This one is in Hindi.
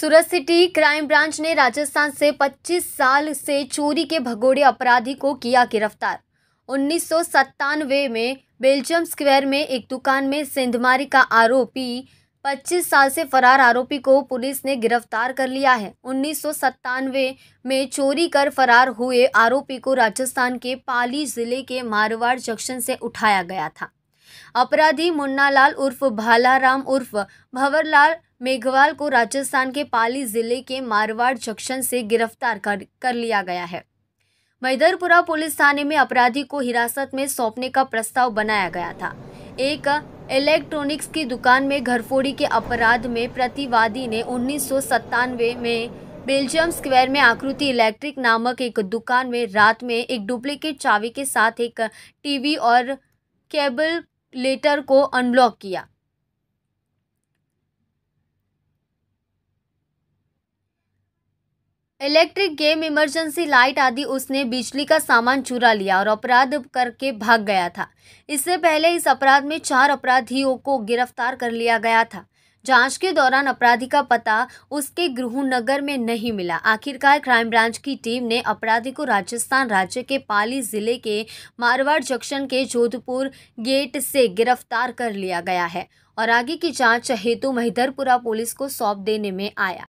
सूरत सिटी क्राइम ब्रांच ने राजस्थान से 25 साल से चोरी के भगोड़े अपराधी को किया गिरफ़्तार। उन्नीस सौ सत्तानवे में बेल्जियम स्क्वायर में एक दुकान में सिंधमारी का आरोपी 25 साल से फरार आरोपी को पुलिस ने गिरफ़्तार कर लिया है। उन्नीस सौ सत्तानवे में चोरी कर फरार हुए आरोपी को राजस्थान के पाली ज़िले के मारवाड़ जंक्शन से उठाया गया था। अपराधी मुन्नालाल उर्फ़ भालाराम उर्फ़ भंवरलाल मेघवाल को राजस्थान के पाली ज़िले के मारवाड़ जंक्शन से गिरफ़्तार कर कर लिया गया है। मैदरपुरा पुलिस थाने में अपराधी को हिरासत में सौंपने का प्रस्ताव बनाया गया था। एक इलेक्ट्रॉनिक्स की दुकान में घरफोड़ी के अपराध में प्रतिवादी ने उन्नीस सौ सत्तानवे में बेल्जियम स्क्वायर में आकृति इलेक्ट्रिक नामक एक दुकान में रात में एक डुप्लीकेट चाबी के साथ एक टीवी और केबल लेटर को अनब्लॉक किया। इलेक्ट्रिक गेम, इमरजेंसी लाइट आदि, उसने बिजली का सामान चुरा लिया और अपराध करके भाग गया था। इससे पहले इस अपराध में चार अपराधियों को गिरफ़्तार कर लिया गया था। जाँच के दौरान अपराधी का पता उसके गृहनगर में नहीं मिला। आखिरकार क्राइम ब्रांच की टीम ने अपराधी को राजस्थान राज्य के पाली ज़िले के मारवाड़ जंक्शन के जोधपुर गेट से गिरफ़्तार कर लिया गया है और आगे की जाँच हेतु महिधरपुरा पुलिस को सौंप देने में आया।